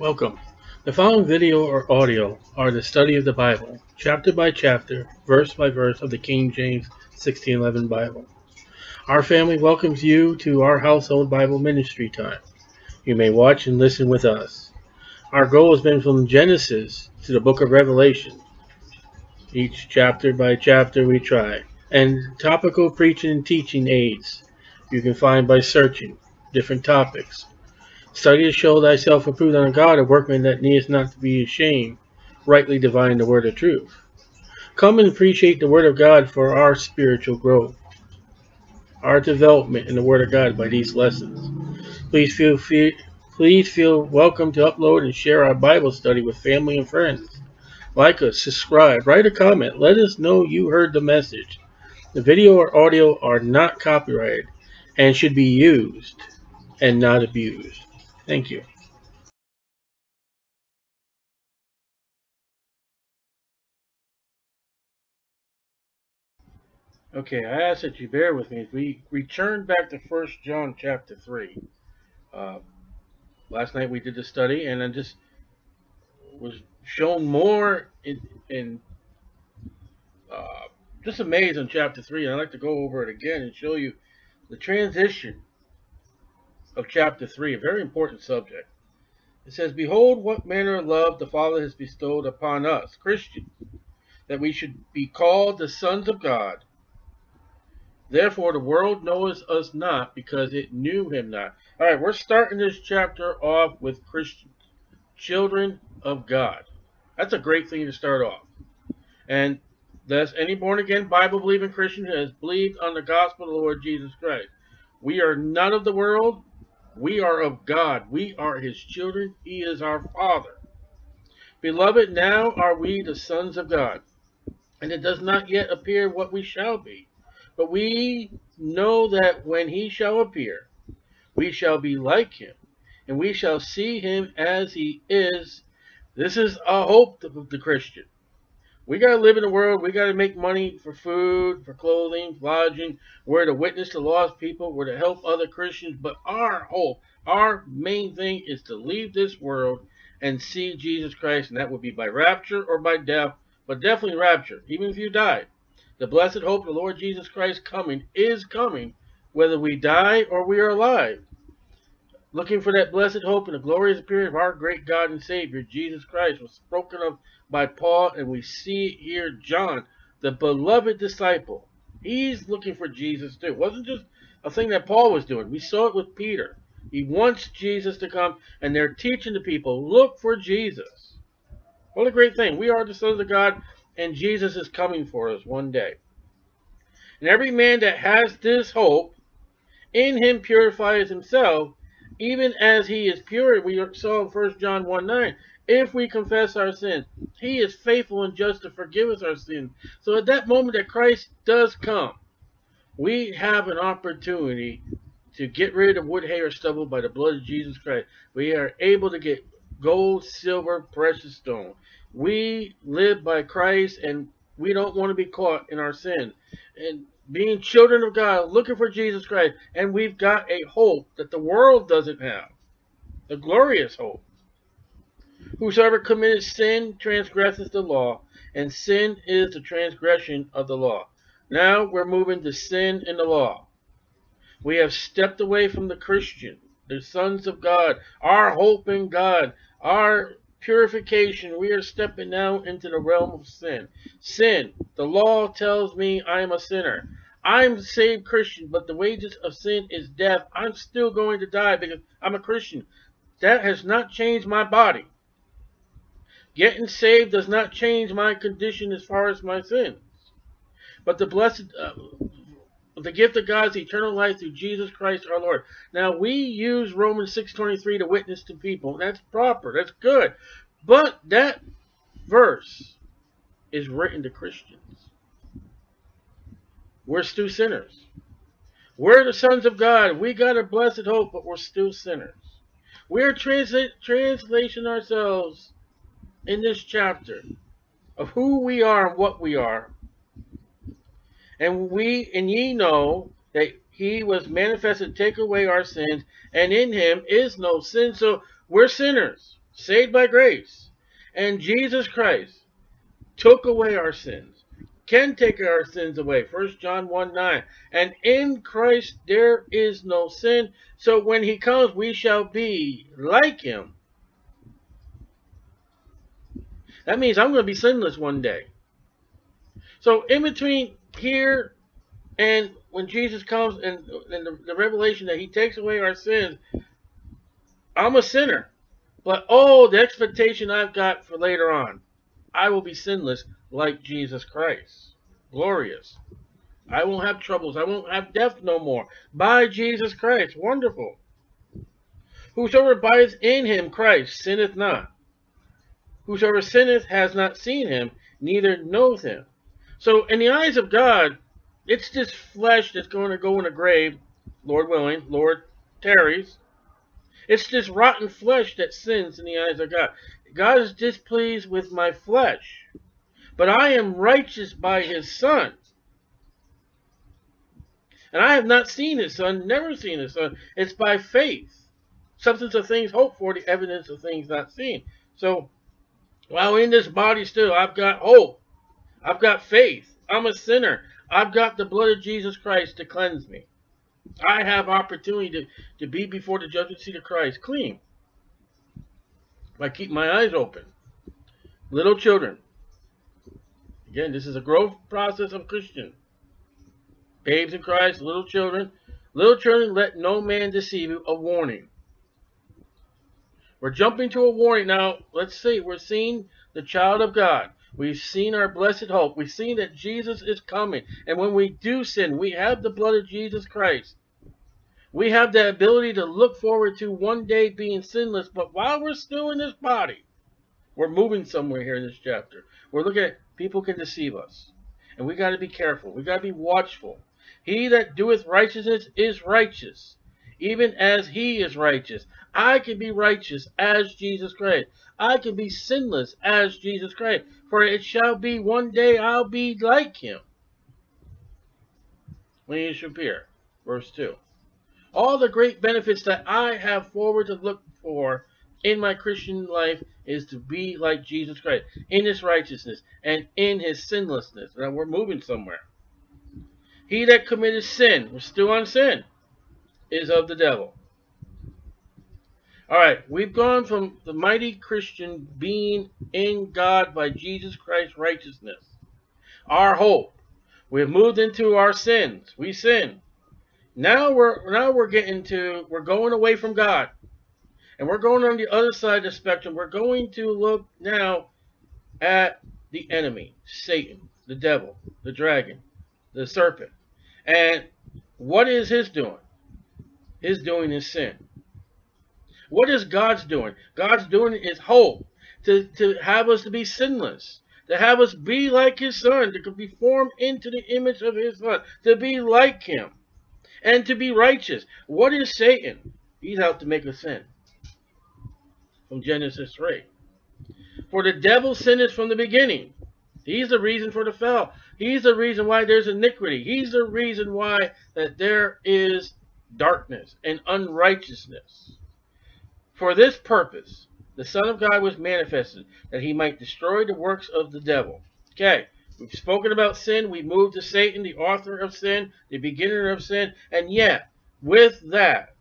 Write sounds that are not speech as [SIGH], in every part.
Welcome. The following video or audio are the study of the Bible, chapter by chapter, verse by verse of the King James 1611 Bible. Our family welcomes you to our household Bible ministry time. You may watch and listen with us. Our goal has been from Genesis to the book of Revelation. Each chapter by chapter we try. And topical preaching and teaching aids you can find by searching different topics Study to show thyself approved unto God, a workman that needeth not to be ashamed, rightly dividing the word of truth. Come and appreciate the word of God for our spiritual growth, our development in the word of God by these lessons. Please feel, feel please feel welcome to upload and share our Bible study with family and friends. Like us, subscribe, write a comment, let us know you heard the message. The video or audio are not copyrighted and should be used and not abused. Thank you. Okay, I ask that you bear with me as we return back to First John chapter 3. Uh, last night we did the study and I just was shown more in, in uh, just amazed in chapter 3. I'd like to go over it again and show you the transition of chapter 3, a very important subject. It says, Behold, what manner of love the Father has bestowed upon us, Christians, that we should be called the sons of God. Therefore, the world knows us not because it knew him not. All right, we're starting this chapter off with Christians, children of God. That's a great thing to start off. And thus, any born again, Bible believing Christian who has believed on the gospel of the Lord Jesus Christ. We are none of the world. We are of God. We are his children. He is our Father. Beloved, now are we the sons of God. And it does not yet appear what we shall be. But we know that when he shall appear, we shall be like him. And we shall see him as he is. This is a hope of the Christian. We got to live in the world. We got to make money for food, for clothing, lodging. We're to witness to lost people. We're to help other Christians. But our hope, our main thing is to leave this world and see Jesus Christ. And that would be by rapture or by death, but definitely rapture, even if you die. The blessed hope of the Lord Jesus Christ coming is coming, whether we die or we are alive. Looking for that blessed hope and the glorious appearing of our great God and Savior, Jesus Christ, was spoken of by Paul, and we see here John, the beloved disciple. He's looking for Jesus too. It wasn't just a thing that Paul was doing. We saw it with Peter. He wants Jesus to come, and they're teaching the people, look for Jesus. What a great thing. We are the sons of God, and Jesus is coming for us one day. And every man that has this hope in him purifies himself, even as he is pure. We saw in 1 John 1 9. If we confess our sins, he is faithful and just to forgive us our sins. So at that moment that Christ does come, we have an opportunity to get rid of wood, hay, or stubble by the blood of Jesus Christ. We are able to get gold, silver, precious stone. We live by Christ and we don't want to be caught in our sin. And being children of God, looking for Jesus Christ, and we've got a hope that the world doesn't have. The glorious hope. Whosoever committed sin transgresses the law, and sin is the transgression of the law. Now we're moving to sin and the law. We have stepped away from the Christian, the sons of God, our hope in God, our purification. We are stepping now into the realm of sin. Sin. The law tells me I am a sinner. I'm a saved Christian, but the wages of sin is death. I'm still going to die because I'm a Christian. That has not changed my body. Getting saved does not change my condition as far as my sins. But the blessed, uh, the gift of God is eternal life through Jesus Christ our Lord. Now we use Romans 6.23 to witness to people. That's proper. That's good. But that verse is written to Christians. We're still sinners. We're the sons of God. We got a blessed hope, but we're still sinners. We're transla translation ourselves in this chapter of who we are and what we are. And we and ye know that he was manifested to take away our sins, and in him is no sin. So we're sinners. saved by grace. And Jesus Christ took away our sins, can take our sins away. 1 John 1 9. And in Christ there is no sin. So when he comes, we shall be like him. That means I'm going to be sinless one day. So in between here and when Jesus comes and, and the, the revelation that he takes away our sins, I'm a sinner. But oh, the expectation I've got for later on. I will be sinless like Jesus Christ. Glorious. I won't have troubles. I won't have death no more. By Jesus Christ. Wonderful. Whosoever abides in him, Christ, sinneth not. Whosoever sinneth has not seen him, neither knoweth him. So in the eyes of God, it's this flesh that's going to go in a grave, Lord willing, Lord tarries. It's this rotten flesh that sins in the eyes of God. God is displeased with my flesh, but I am righteous by his Son. And I have not seen his Son, never seen his Son. It's by faith. Substance of things hoped for, the evidence of things not seen. So, while in this body still, I've got hope. I've got faith. I'm a sinner. I've got the blood of Jesus Christ to cleanse me. I have opportunity to, to be before the judgment seat of Christ clean. I keep my eyes open. Little children. Again, this is a growth process of Christian. Babes in Christ, little children. Little children, let no man deceive you. A warning. We're jumping to a warning now. Let's see. We're seeing the child of God. We've seen our blessed hope. We've seen that Jesus is coming. And when we do sin, we have the blood of Jesus Christ. We have the ability to look forward to one day being sinless. But while we're still in this body, we're moving somewhere here in this chapter. We're looking at people can deceive us. And we got to be careful. We got to be watchful. He that doeth righteousness is righteous, even as he is righteous. I can be righteous as Jesus Christ. I can be sinless as Jesus Christ. For it shall be one day I'll be like him. When he shall appear. Verse 2. All the great benefits that I have forward to look for in my Christian life is to be like Jesus Christ. In his righteousness and in his sinlessness. Now we're moving somewhere. He that committed sin, we're still on sin, is of the devil. All right, we've gone from the mighty Christian being in God by Jesus Christ's righteousness, our hope. We've moved into our sins. We sin. Now we're now we're getting to we're going away from God, and we're going on the other side of the spectrum. We're going to look now at the enemy, Satan, the devil, the dragon, the serpent, and what is his doing? His doing is sin. What is God's doing? God's doing is hope to, to have us to be sinless, to have us be like his son, to be formed into the image of his son, to be like him, and to be righteous. What is Satan? He's out to make us sin. From Genesis 3. For the devil sinned from the beginning. He's the reason for the fall. He's the reason why there's iniquity. He's the reason why that there is darkness and unrighteousness. For this purpose, the Son of God was manifested, that he might destroy the works of the devil. Okay, we've spoken about sin. We moved to Satan, the author of sin, the beginner of sin. And yet, with that,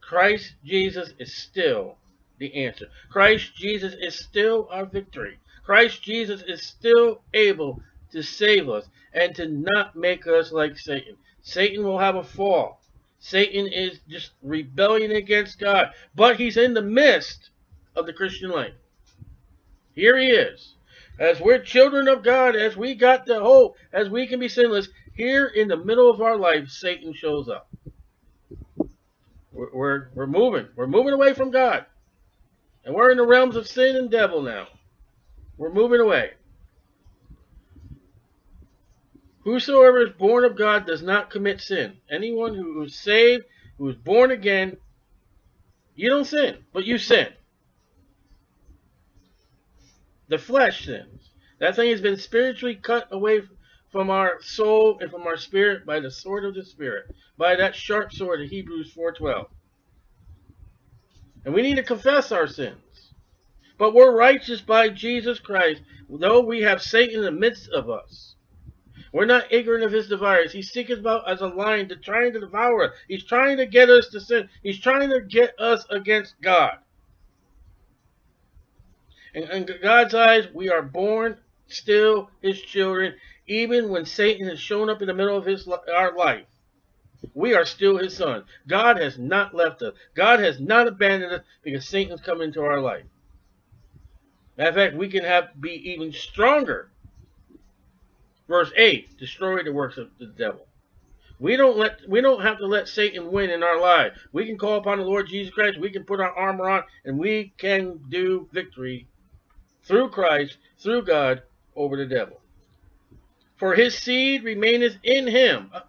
Christ Jesus is still the answer. Christ Jesus is still our victory. Christ Jesus is still able to save us and to not make us like Satan. Satan will have a fall. Satan is just rebellion against God. But he's in the midst of the Christian life. Here he is. As we're children of God, as we got the hope, as we can be sinless, here in the middle of our life, Satan shows up. We're, we're, we're moving. We're moving away from God. And we're in the realms of sin and devil now. We're moving away. Whosoever is born of God does not commit sin. Anyone who is saved, who is born again, you don't sin, but you sin. The flesh sins. That thing has been spiritually cut away from our soul and from our spirit by the sword of the Spirit, by that sharp sword of Hebrews 4.12. And we need to confess our sins. But we're righteous by Jesus Christ, though we have Satan in the midst of us. We're not ignorant of his desires. He seeks about as a lion to trying to devour us. He's trying to get us to sin. He's trying to get us against God. In, in God's eyes, we are born still his children, even when Satan has shown up in the middle of his our life. We are still his son. God has not left us. God has not abandoned us because Satan's come into our life. Matter of fact, we can have be even stronger. Verse 8, destroy the works of the devil. We don't let we don't have to let Satan win in our lives. We can call upon the Lord Jesus Christ, we can put our armor on, and we can do victory through Christ, through God, over the devil. For his seed remaineth in him, uh,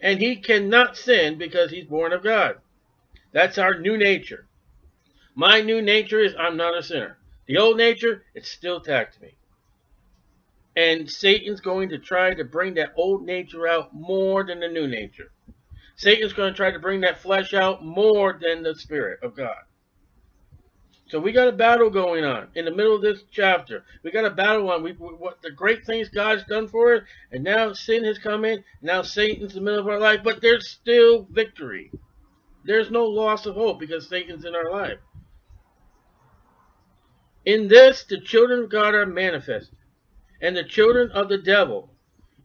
and he cannot sin because he's born of God. That's our new nature. My new nature is I'm not a sinner. The old nature, it still attacks me. And Satan's going to try to bring that old nature out more than the new nature. Satan's going to try to bring that flesh out more than the Spirit of God. So we got a battle going on in the middle of this chapter. We got a battle on we, what the great things God's done for us, and now sin has come in. Now Satan's in the middle of our life, but there's still victory. There's no loss of hope because Satan's in our life. In this, the children of God are manifested, and the children of the devil.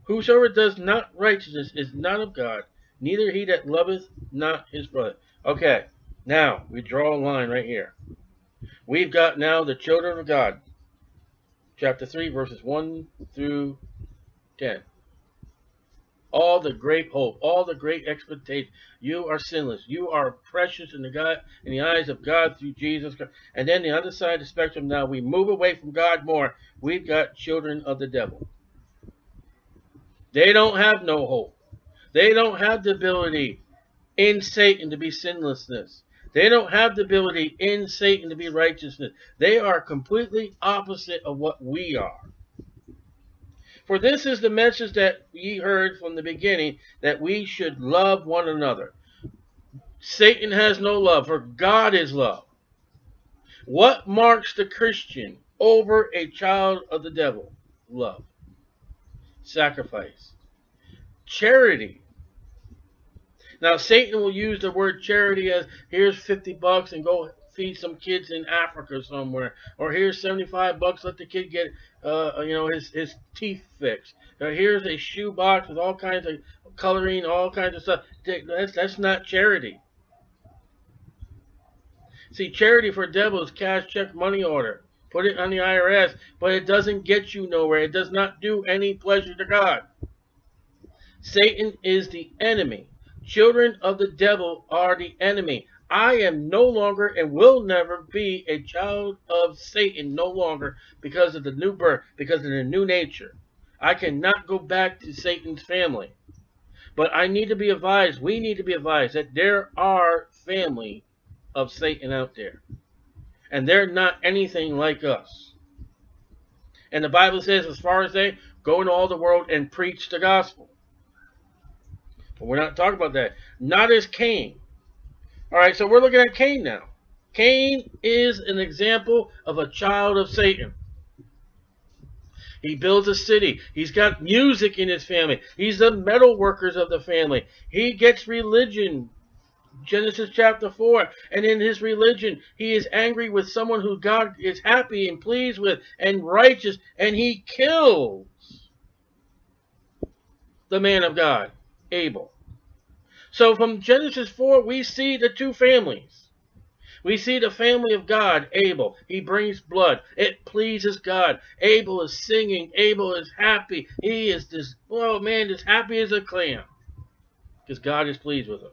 Whosoever does not righteousness is not of God, neither he that loveth not his brother. Okay, now we draw a line right here. We've got now the children of God. Chapter 3, verses 1 through 10. All the great hope, all the great expectation. You are sinless. You are precious in the God in the eyes of God through Jesus Christ. And then the other side of the spectrum, now we move away from God more. We've got children of the devil. They don't have no hope. They don't have the ability in Satan to be sinlessness. They don't have the ability in Satan to be righteousness. They are completely opposite of what we are. For this is the message that ye heard from the beginning, that we should love one another. Satan has no love, for God is love. What marks the Christian over a child of the devil? Love. Sacrifice. Charity. Now, Satan will use the word charity as here's 50 bucks and go feed some kids in Africa somewhere, or here's 75 bucks, let the kid get, uh, you know, his, his teeth fixed. Or here's a shoe box with all kinds of coloring, all kinds of stuff. That's, that's not charity. See, charity for devil is cash, check, money order. Put it on the IRS, but it doesn't get you nowhere. It does not do any pleasure to God. Satan is the enemy. Children of the devil are the enemy. I am no longer and will never be a child of Satan no longer because of the new birth, because of the new nature. I cannot go back to Satan's family. But I need to be advised, we need to be advised that there are family of Satan out there. And they're not anything like us. And the Bible says, as far as they go into all the world and preach the gospel. But we're not talking about that. Not as Cain. All right, so we're looking at Cain now. Cain is an example of a child of Satan. He builds a city. He's got music in his family. He's the metal workers of the family. He gets religion. Genesis chapter 4. And in his religion, he is angry with someone who God is happy and pleased with and righteous. And he kills the man of God. Abel. So from Genesis 4, we see the two families. We see the family of God, Abel. He brings blood. It pleases God. Abel is singing. Abel is happy. He is this, oh man, as happy as a clam. Because God is pleased with him.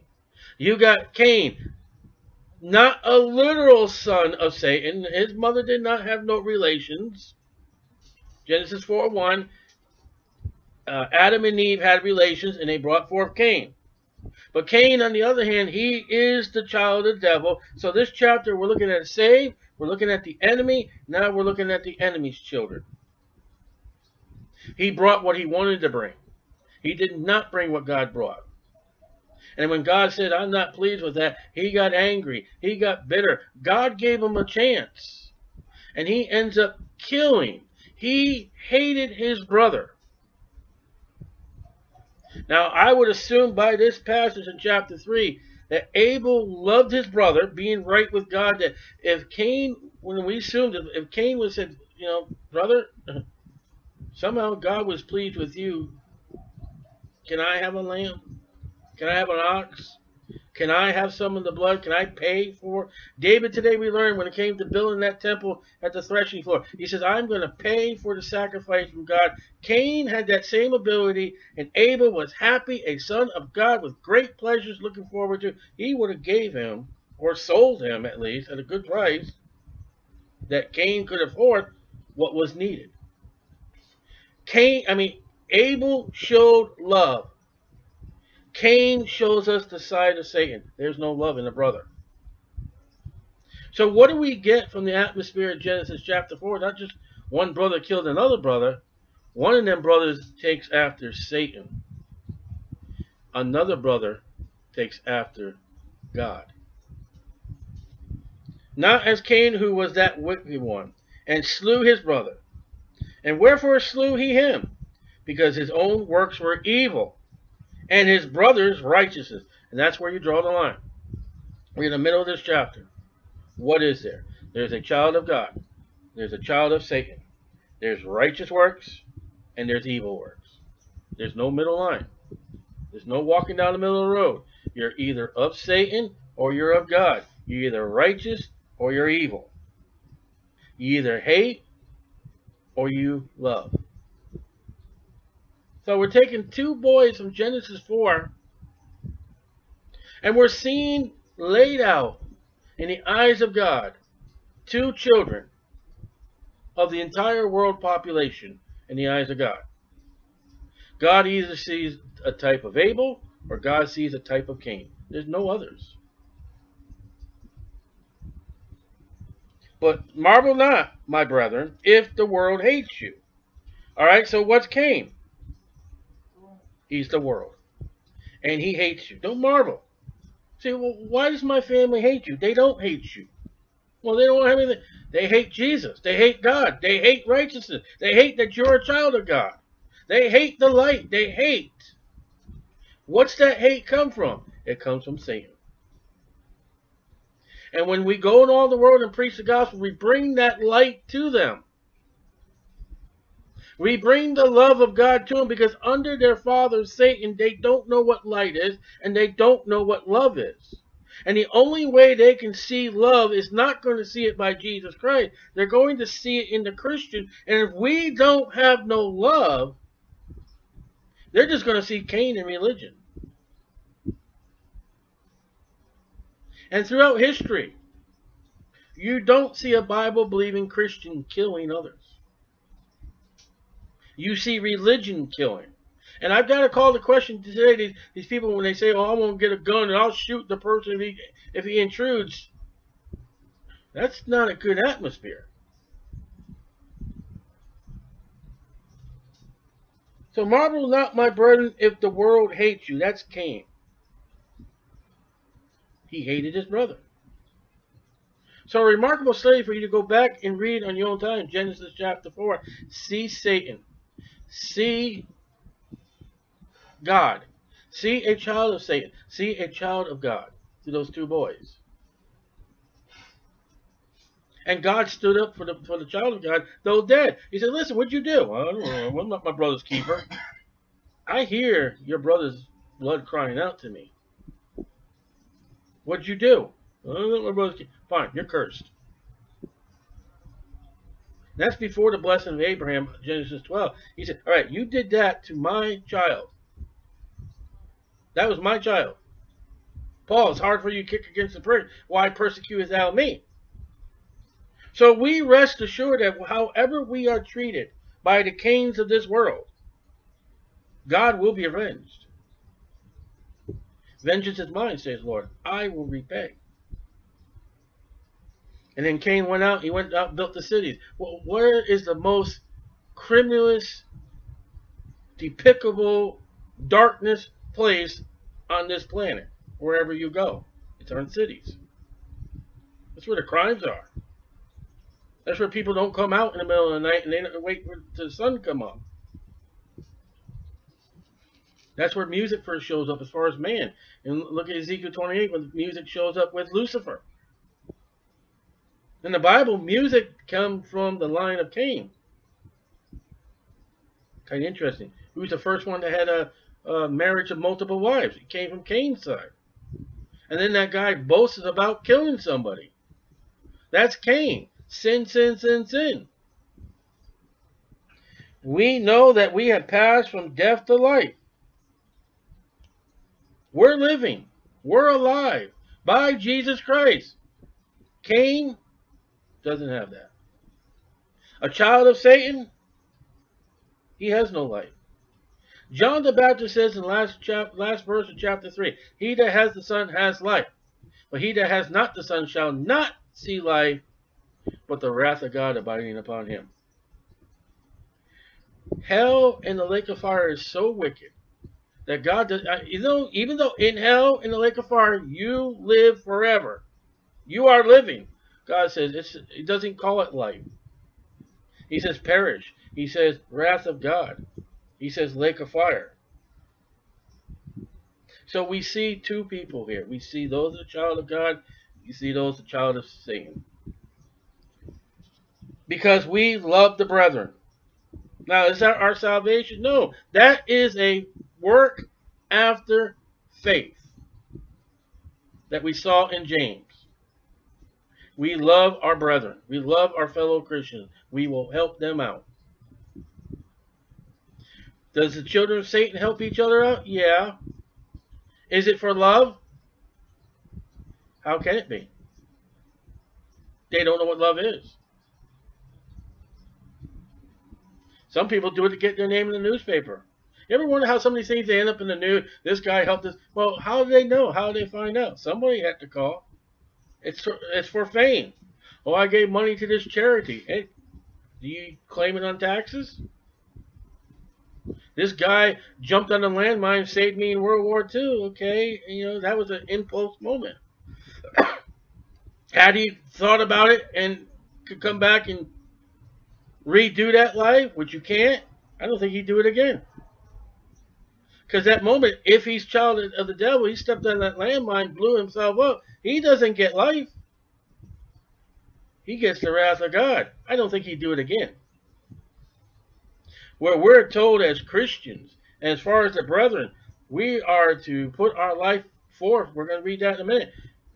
You got Cain, not a literal son of Satan. His mother did not have no relations. Genesis 4 1 uh, Adam and Eve had relations and they brought forth Cain. But Cain, on the other hand, he is the child of the devil. So this chapter, we're looking at saved, we're looking at the enemy, now we're looking at the enemy's children. He brought what he wanted to bring. He did not bring what God brought. And when God said, I'm not pleased with that, he got angry. He got bitter. God gave him a chance. And he ends up killing. He hated his brother. Now, I would assume by this passage in chapter 3 that Abel loved his brother, being right with God, that if Cain, when we assumed if, if Cain was said, you know, brother, [LAUGHS] somehow God was pleased with you, can I have a lamb? Can I have an ox? Can I have some of the blood? Can I pay for? David today we learned when it came to building that temple at the threshing floor. He says, I'm going to pay for the sacrifice from God. Cain had that same ability, and Abel was happy, a son of God with great pleasures looking forward to. He would have gave him, or sold him at least, at a good price, that Cain could afford what was needed. Cain, I mean, Abel showed love. Cain shows us the side of Satan. There's no love in a brother. So what do we get from the atmosphere of Genesis chapter 4? Not just one brother killed another brother. One of them brothers takes after Satan. Another brother takes after God. Not as Cain, who was that wicked one, and slew his brother. And wherefore slew he him? Because his own works were evil and his brother's righteousness. And that's where you draw the line. We're in the middle of this chapter. What is there? There's a child of God. There's a child of Satan. There's righteous works and there's evil works. There's no middle line. There's no walking down the middle of the road. You're either of Satan or you're of God. You're either righteous or you're evil. You either hate or you love. So we're taking two boys from Genesis 4 and we're seeing laid out in the eyes of God two children of the entire world population in the eyes of God. God either sees a type of Abel or God sees a type of Cain. There's no others. But marvel not, my brethren, if the world hates you. All right, so what's Cain? He's the world. And he hates you. Don't marvel. Say, well, why does my family hate you? They don't hate you. Well, they don't have anything. They hate Jesus. They hate God. They hate righteousness. They hate that you're a child of God. They hate the light. They hate. What's that hate come from? It comes from Satan. And when we go in all the world and preach the gospel, we bring that light to them. We bring the love of God to them because under their father Satan, they don't know what light is and they don't know what love is. And the only way they can see love is not going to see it by Jesus Christ. They're going to see it in the Christian. And if we don't have no love, they're just going to see Cain in religion. And throughout history, you don't see a Bible believing Christian killing others. You see religion killing. And I've got to call the question today, these, these people, when they say, oh, I won't get a gun and I'll shoot the person if he, if he intrudes. That's not a good atmosphere. So marvel not, my brethren, if the world hates you. That's Cain. He hated his brother. So a remarkable study for you to go back and read on your own time, Genesis chapter 4. See Satan See God. See a child of Satan. See a child of God to those two boys. And God stood up for the for the child of God, though dead. He said, Listen, what'd you do? I. I'm not my brother's keeper. I hear your brother's blood crying out to me. What'd you do? Fine, you're cursed. That's before the blessing of Abraham, Genesis 12. He said, All right, you did that to my child. That was my child. Paul, it's hard for you to kick against the prick. Why persecute thou me? So we rest assured that however we are treated by the Cains of this world, God will be avenged. Vengeance is mine, says Lord. I will repay. And then Cain went out, he went out built the cities. Well, where is the most criminalist, despicable, darkness place on this planet? Wherever you go. It's our cities. That's where the crimes are. That's where people don't come out in the middle of the night and they wait for the sun to come up. That's where music first shows up as far as man. And look at Ezekiel 28 when music shows up with Lucifer. In the Bible, music comes from the line of Cain. Kind of interesting. Who's the first one that had a, a marriage of multiple wives? It came from Cain's side. And then that guy boasts about killing somebody. That's Cain. Sin, sin, sin, sin. We know that we have passed from death to life. We're living. We're alive by Jesus Christ. Cain doesn't have that. A child of Satan, he has no life. John the Baptist says in last, chap- last verse of chapter 3, He that has the Son has life, but he that has not the Son shall not see life, but the wrath of God abiding upon him. Hell and the lake of fire is so wicked that God does, uh, you know, even though in hell, in the lake of fire, you live forever, you are living. God says it's, He doesn't call it life. He says perish. He says wrath of God. He says lake of fire. So we see two people here. We see those a child of God. You see those a child of Satan. Because we love the brethren. Now, is that our salvation? No. That is a work after faith that we saw in James. We love our brethren. We love our fellow Christians. We will help them out. Does the children of Satan help each other out? Yeah. Is it for love? How can it be? They don't know what love is. Some people do it to get their name in the newspaper. You ever wonder how some of these things they end up in the news? This guy helped us. Well, how do they know? How do they find out? Somebody had to call. It's for, it's for fame. Oh, I gave money to this charity. Hey, do you claim it on taxes? This guy jumped on a landmine, saved me in World War II. Okay, you know that was an impulse moment. [COUGHS] Had he thought about it and could come back and redo that life, which you can't, I don't think he'd do it again. Because that moment, if he's child of the devil, he stepped on that landmine, blew himself up. He doesn't get life. He gets the wrath of God. I don't think he'd do it again. Where we're told as Christians, as far as the brethren, we are to put our life forth. We're going to read that in a minute.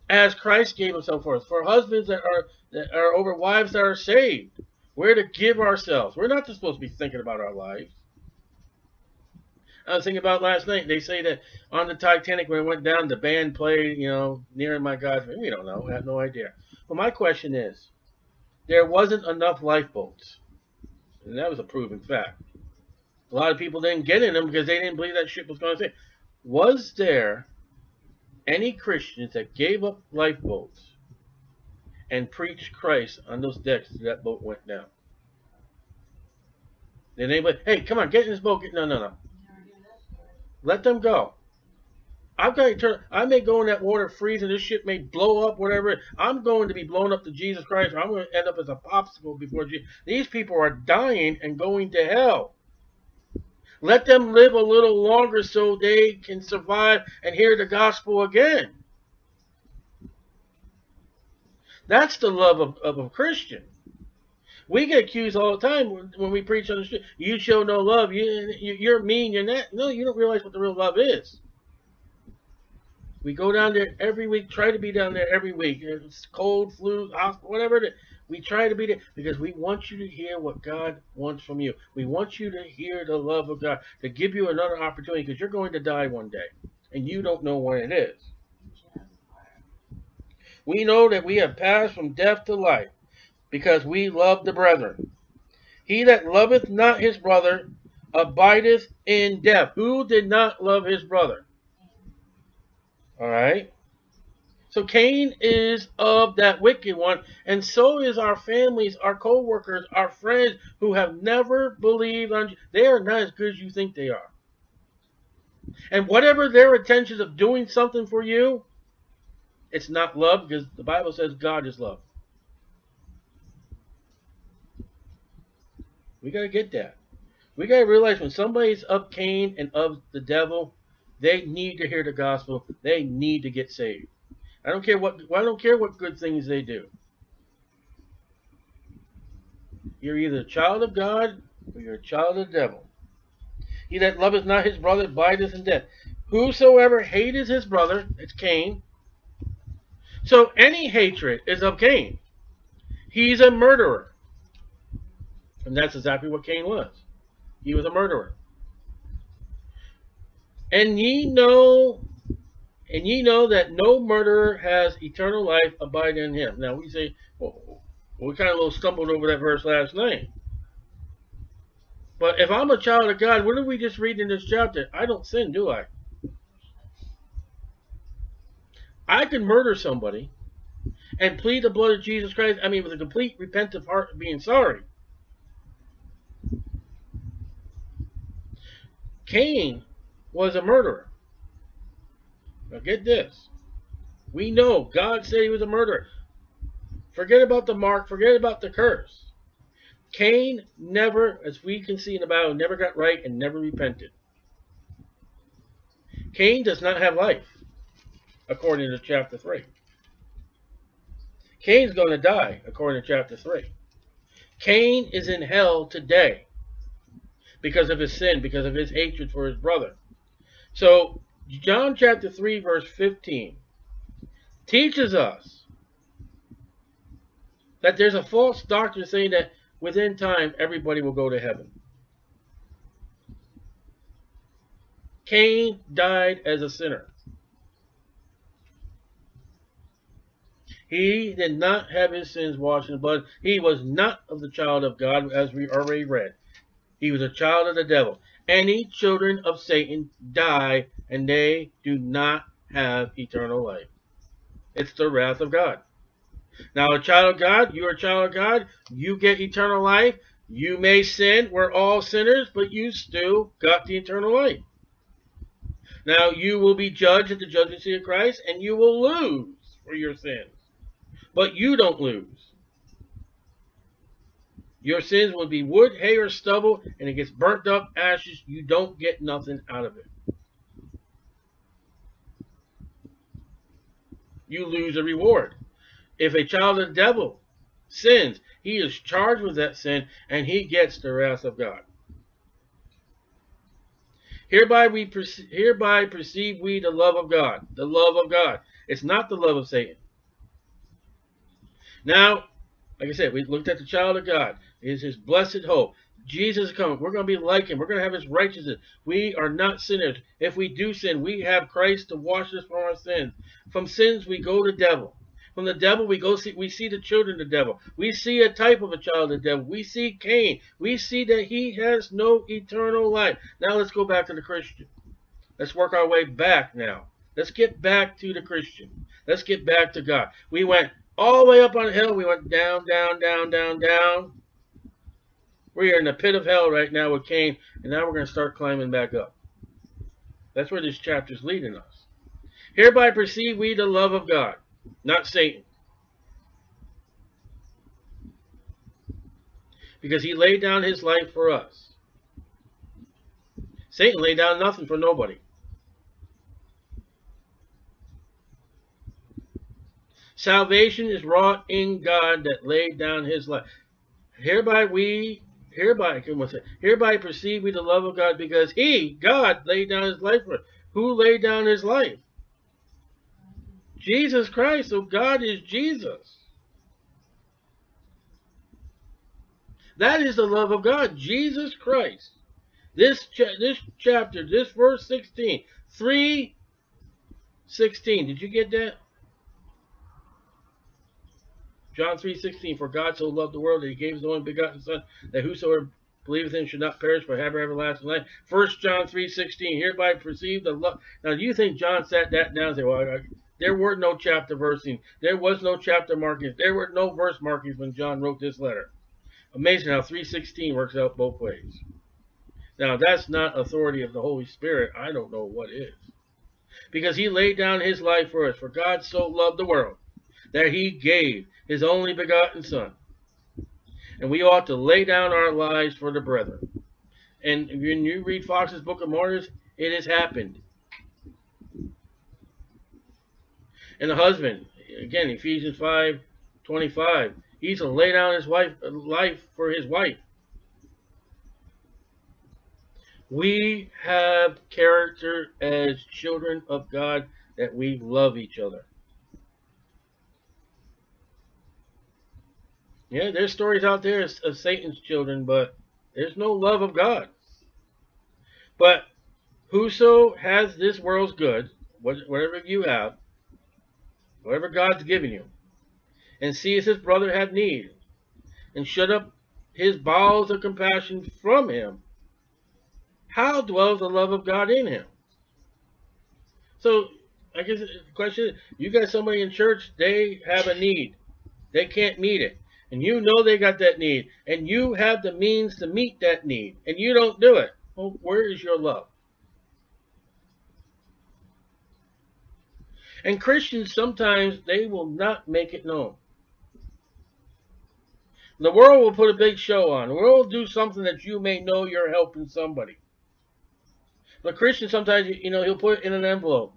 As Christ gave himself for us. For husbands that are that are over wives that are saved. We're to give ourselves. We're not supposed to be thinking about our lives. I was thinking about last night. They say that on the Titanic when it went down, the band played, you know, nearing my God. We don't know. I have no idea. But my question is, there wasn't enough lifeboats, and that was a proven fact. A lot of people didn't get in them because they didn't believe that ship was going to sink. Was there any Christians that gave up lifeboats and preached Christ on those decks that, that boat went down? Did anybody? Hey, come on, get in this boat. Get, no, no, no. Let them go. I'm going to turn. I may go in that water, freeze, and this ship may blow up, whatever. I'm going to be blown up to Jesus Christ, I'm going to end up as a popsicle before Jesus. These people are dying and going to hell. Let them live a little longer so they can survive and hear the gospel again. That's the love of, of a Christian. We get accused all the time when we preach on the street. You show no love. You, you're mean. You're not. No, you don't realize what the real love is. We go down there every week. Try to be down there every week. It's cold, flu, whatever it is. We try to be there because we want you to hear what God wants from you. We want you to hear the love of God, to give you another opportunity because you're going to die one day and you don't know when it is. We know that we have passed from death to life because we love the brethren. He that loveth not his brother abideth in death. Who did not love his brother? All right. So Cain is of that wicked one, and so is our families, our co-workers, our friends who have never believed on. you. They are not as good as you think they are. And whatever their intentions of doing something for you, it's not love because the Bible says God is love. We got to get that. We got to realize when somebody's of Cain and of the devil, they need to hear the gospel. They need to get saved. I don't care what I don't care what good things they do. You're either a child of God or you're a child of the devil. He that loveth not his brother abideth in death. Whosoever hateth his brother, it's Cain. So any hatred is of Cain. He's a murderer. And that's exactly what Cain was. He was a murderer. And ye know and ye know that no murderer has eternal life abide in him. Now we say, well, we kind of little stumbled over that verse last night. But if I'm a child of God, what did we just read in this chapter? I don't sin, do I? I can murder somebody and plead the blood of Jesus Christ, I mean, with a complete repentant heart being sorry. Cain was a murderer. Now get this. We know God said he was a murderer. Forget about the mark, forget about the curse. Cain never, as we can see in the Bible, never got right and never repented. Cain does not have life, according to chapter 3. Cain's going to die, according to chapter 3. Cain is in hell today because of his sin, because of his hatred for his brother. So, John chapter 3, verse 15 teaches us that there's a false doctrine saying that within time everybody will go to heaven. Cain died as a sinner. He did not have his sins washed in blood. He was not of the child of God, as we already read. He was a child of the devil. Any children of Satan die, and they do not have eternal life. It's the wrath of God. Now, a child of God, you're a child of God, you get eternal life. You may sin, we're all sinners, but you still got the eternal life. Now, you will be judged at the judgment seat of Christ, and you will lose for your sins. But you don't lose. Your sins will be wood, hay, or stubble, and it gets burnt up, ashes. You don't get nothing out of it. You lose a reward. If a child of the devil sins, he is charged with that sin and he gets the wrath of God. Hereby we perce hereby perceive we the love of God. The love of God. It's not the love of Satan. Now, like I said, we looked at the child of God. Is his blessed hope. Jesus is coming. We're going to be like him. We're going to have his righteousness. We are not sinners. If we do sin, we have Christ to wash us from our sins. From sins, we go to devil. From the devil, we go see we see the children of the devil. We see a type of a child of the devil. We see Cain. We see that he has no eternal life. Now let's go back to the Christian. Let's work our way back now. Let's get back to the Christian. Let's get back to God. We went all the way up on the hill. We went down, down, down, down, down. We are in the pit of hell right now with Cain, and now we're going to start climbing back up. That's where this chapter is leading us. Hereby perceive we the love of God not Satan. Because he laid down his life for us. Satan laid down nothing for nobody. Salvation is wrought in God that laid down his life. Hereby we, hereby, hereby perceive we the love of God because he, God, laid down his life for us. Who laid down his life? Jesus Christ, so God is Jesus. That is the love of God, Jesus Christ. This cha this chapter, this verse 16, 3 16. Did you get that? John 3.16, For God so loved the world that he gave his only begotten Son, that whosoever believeth in him should not perish but have everlasting life. First John 3.16, Hereby perceive the love. Now, do you think John sat that down and said, Well, I, there were no chapter versing. There was no chapter markings. There were no verse markings when John wrote this letter. Amazing how 316 works out both ways. Now, that's not authority of the Holy Spirit. I don't know what is. Because he laid down his life for us. For God so loved the world that he gave his only begotten Son. And we ought to lay down our lives for the brethren. And when you read Foxe's Book of Martyrs, it has happened. And the husband, again, Ephesians 5 25, he's to lay down his wife, life for his wife. We have character as children of God that we love each other. Yeah, there's stories out there of Satan's children, but there's no love of God. But whoso has this world's good, whatever you have, whatever God's given you, and sees his brother have need, and shut up his bowels of compassion from him, how dwells the love of God in him? So, I guess the question is, you got somebody in church, they have a need. They can't meet it. And you know they got that need. And you have the means to meet that need. And you don't do it. Well, where is your love? And Christians, sometimes they will not make it known. The world will put a big show on. The world will do something that you may know you're helping somebody. But Christians, sometimes, you know, he'll put it in an envelope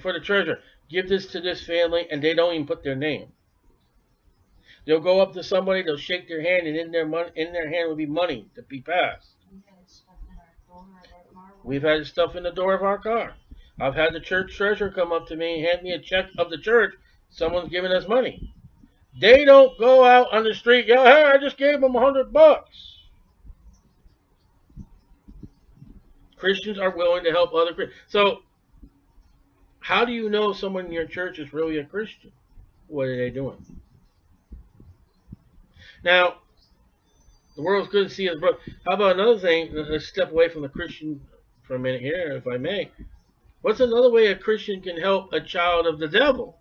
for the treasure. Give this to this family, and they don't even put their name. They'll go up to somebody, they'll shake their hand, and in their mon- in their hand will be money to be passed. We've had stuff in the door of our car. I've had the church treasurer come up to me and hand me a check of the church. Someone's giving us money. They don't go out on the street, yeah, hey, I just gave them a hundred bucks. Christians are willing to help other Christians. So, how do you know someone in your church is really a Christian? What are they doing? Now, the world's good to see us, but how about another thing? Let's step away from the Christian for a minute here, if I may. What's another way a Christian can help a child of the devil?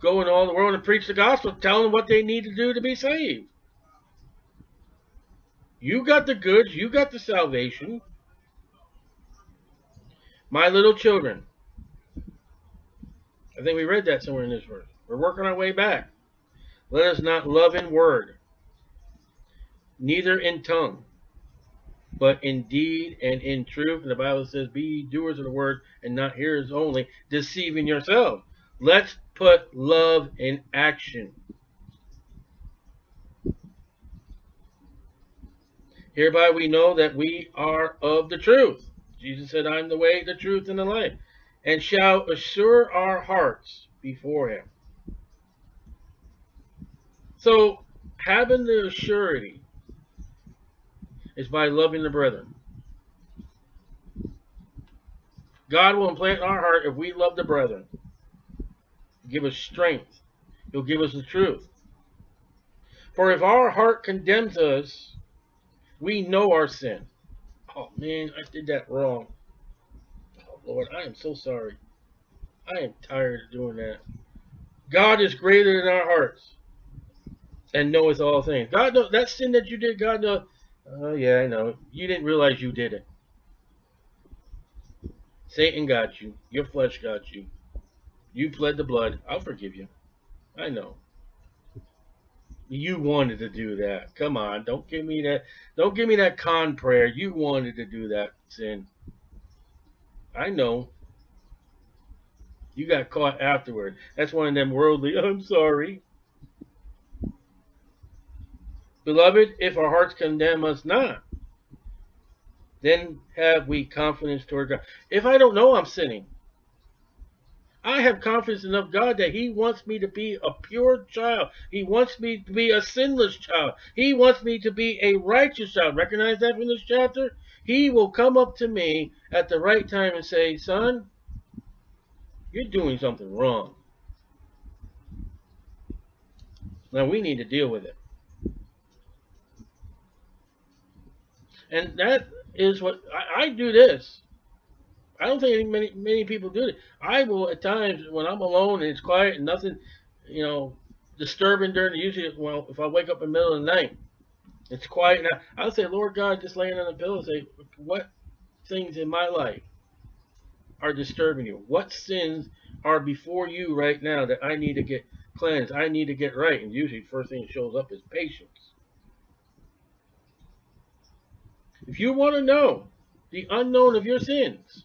Go in all the world and preach the gospel, tell them what they need to do to be saved. You got the goods, you got the salvation. My little children. I think we read that somewhere in this verse. We're working our way back. Let us not love in word, neither in tongue, but in deed and in truth. And the Bible says, Be doers of the word and not hearers only, deceiving yourselves. Let's put love in action. Hereby we know that we are of the truth. Jesus said, I am the way, the truth, and the life, and shall assure our hearts before him. So, having the surety is by loving the brethren. God will implant in our heart if we love the brethren. Give us strength. He'll give us the truth. For if our heart condemns us, we know our sin. Oh man, I did that wrong. Oh Lord, I am so sorry. I am tired of doing that. God is greater than our hearts and knoweth all things. God knows that sin that you did, God knows. Oh yeah, I know. You didn't realize you did it. Satan got you. Your flesh got you. You pled the blood. I'll forgive you. I know. You wanted to do that. Come on, don't give me that. Don't give me that con prayer. You wanted to do that sin. I know. You got caught afterward. That's one of them worldly. [LAUGHS] I'm sorry. Beloved, if our hearts condemn us not, then have we confidence toward God. If I don't know I'm sinning, I have confidence enough God that He wants me to be a pure child. He wants me to be a sinless child. He wants me to be a righteous child. Recognize that from this chapter? He will come up to me at the right time and say, Son, you're doing something wrong. Now we need to deal with it. And that is what I, I do this. I don't think many many people do it. I will at times when I'm alone and it's quiet and nothing, you know, disturbing during the usually well if I wake up in the middle of the night, it's quiet and I, I'll say, Lord God, just laying on the pillow, say, what things in my life are disturbing you? What sins are before you right now that I need to get cleansed? I need to get right. And usually, first thing that shows up is patience. If you want to know the unknown of your sins,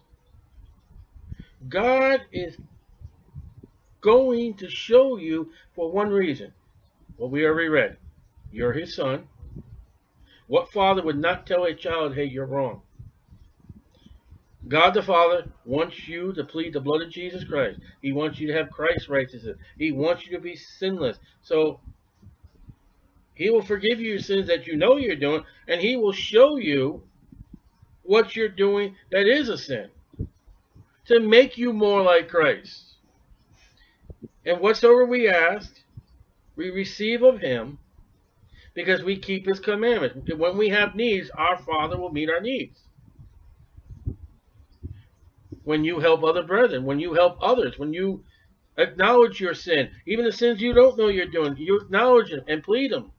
God is going to show you for one reason. What we already read. You're his son. What father would not tell a child, hey, you're wrong? God the Father wants you to plead the blood of Jesus Christ. He wants you to have Christ's righteousness. He wants you to be sinless. So he will forgive you sins that you know you're doing, and he will show you what you're doing that is a sin to make you more like Christ. And whatsoever we ask, we receive of him because we keep his commandments. When we have needs, our Father will meet our needs. When you help other brethren, when you help others, when you acknowledge your sin, even the sins you don't know you're doing, you acknowledge them and plead them.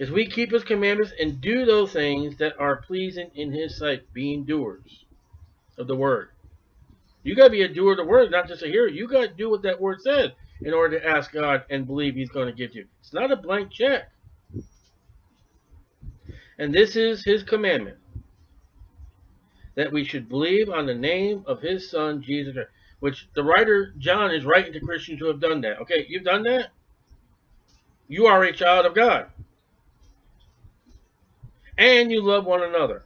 As we keep his commandments and do those things that are pleasing in his sight, being doers of the word. You got to be a doer of the word, not just a hearer. You got to do what that word says in order to ask God and believe he's going to give you. It's not a blank check. And this is his commandment that we should believe on the name of his son, Jesus Christ, which the writer John is writing to Christians who have done that. Okay, you've done that? You are a child of God. And you love one another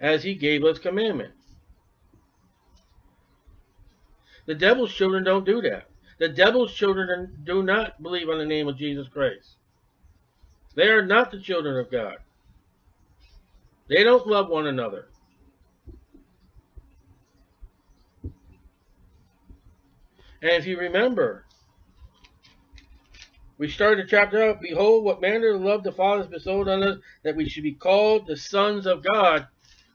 as he gave us commandment. The devil's children don't do that. The devil's children do not believe on the name of Jesus Christ. They are not the children of God. They don't love one another. And if you remember, we started the chapter out, Behold, what manner of love the Father has bestowed on us, that we should be called the sons of God.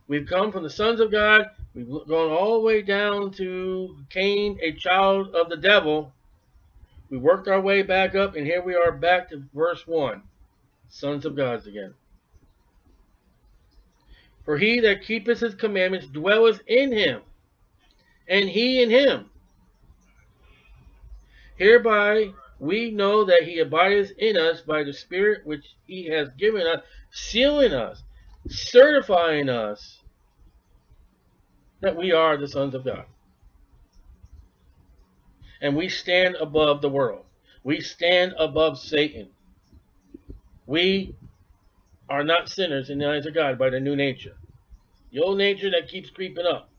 We've come from the sons of God We've gone all the way down to Cain, a child of the devil. We worked our way back up, and here we are back to verse 1. Sons of gods again. For he that keepeth his commandments dwelleth in him, and he in him. Hereby we know that he abides in us by the Spirit which he has given us, sealing us, certifying us that we are the sons of God. And we stand above the world. We stand above Satan. We are not sinners in the eyes of God by the new nature. The old nature that keeps creeping up.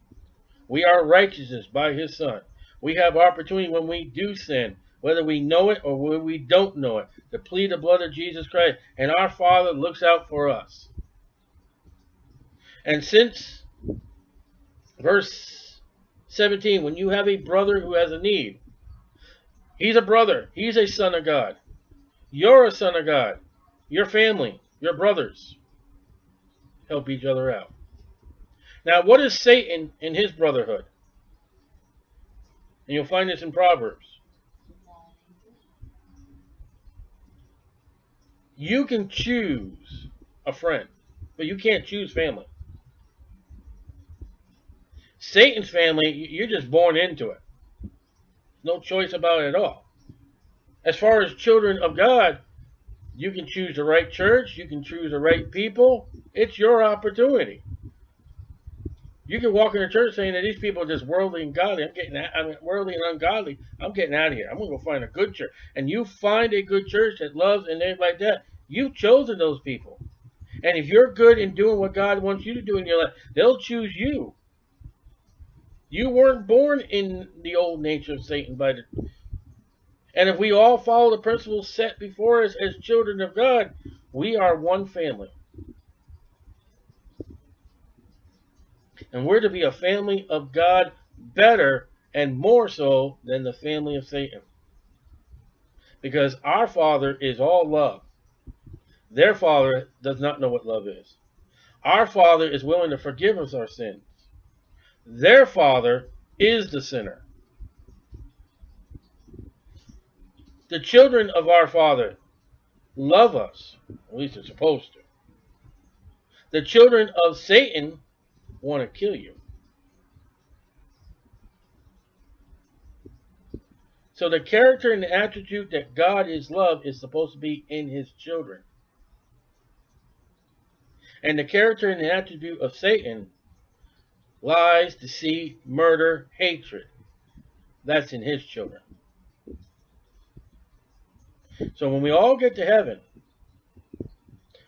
We are righteousness by his son. We have opportunity when we do sin, whether we know it or when we don't know it, to plead the blood of Jesus Christ. And our Father looks out for us. And since Verse 17, when you have a brother who has a need, he's a brother, he's a son of God. You're a son of God. Your family, your brothers, help each other out. Now, what is Satan in his brotherhood? And you'll find this in Proverbs. You can choose a friend, but you can't choose family. Satan's family, you're just born into it. No choice about it at all. As far as children of God, you can choose the right church, you can choose the right people. It's your opportunity. You can walk in a church saying that these people are just worldly and godly. I'm getting, I mean, worldly and ungodly. I'm getting out of here. I'm going to go find a good church. And you find a good church that loves and everything like that. You've chosen those people. And if you're good in doing what God wants you to do in your life, they'll choose you. You weren't born in the old nature of Satan by the and if we all follow the principles set before us as children of God, we are one family. And we're to be a family of God better and more so than the family of Satan. Because our Father is all love. Their Father does not know what love is. Our Father is willing to forgive us our sins. Their father is the sinner. The children of our Father love us, at least they're supposed to. The children of Satan want to kill you. So the character and the attribute that God is love is supposed to be in his children. And the character and the attribute of Satan, lies, deceit, murder, hatred, that's in his children. So when we all get to heaven,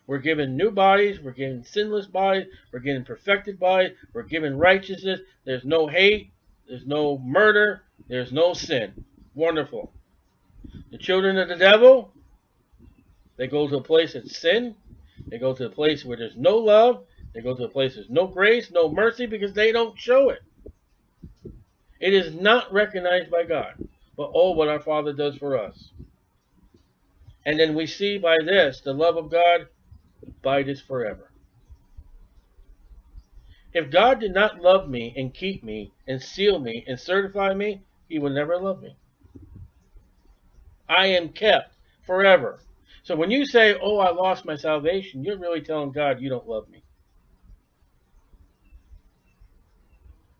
we're given new bodies, we're given sinless bodies, we're given perfected bodies, we're given righteousness. There's no hate, there's no murder, there's no sin. Wonderful. The children of the devil, they go to a place of sin. They go to a place where there's no love. They go to a place there's no grace, no mercy, because they don't show it. It is not recognized by God. But oh, what our Father does for us. And then we see by this, the love of God abideth forever. If God did not love me and keep me and seal me and certify me, he would never love me. I am kept forever. So when you say, oh, I lost my salvation, you're really telling God you don't love me.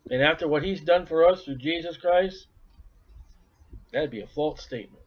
And after what he's done for us through Jesus Christ, that'd be a false statement.